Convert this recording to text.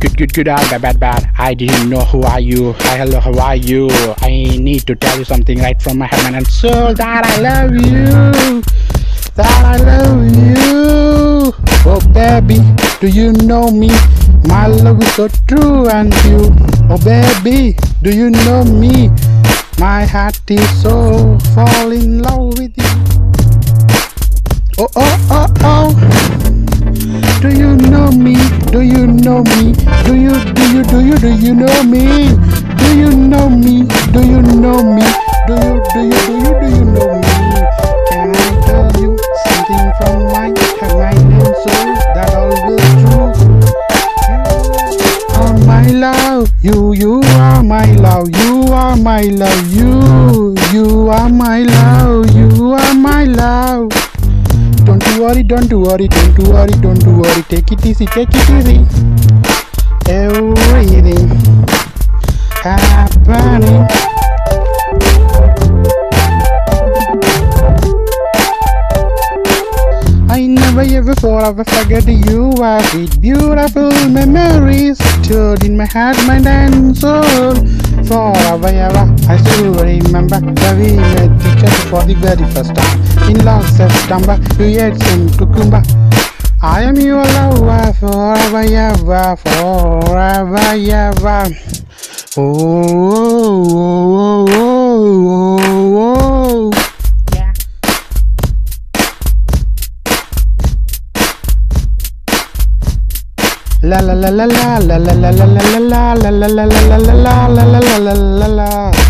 Good, good, good, ah, bad, bad, bad. I didn't know who are you. Hi, hello, how are you? I need to tell you something right from my heart and soul that I love you. That I love you. Oh, baby, do you know me? My love is so true and you. Oh, baby, do you know me? My heart is so fall Do you know me? Do you, do you, do you, do you know me? Do you know me? Do you know me? Do you, do you, do you, do you know me? Can I tell you something from my heart, mind and soul that always true? You are my love, you, you are my love, you are my love, you, you are my love, you are my love. Don't worry, don't worry, don't worry, don't worry. Take it easy, take it easy. Everything happening. I never ever thought I would forget you. I with beautiful memories stored in my heart, mind and soul. Forever ever, I still remember we met each other for the very first time in last September. You yet in Tukumba. I am your lover forever ever, forever ever. Oh, oh, oh, oh, oh, oh. Yeah. La la la la la la la la la la la la la la la la la la la La la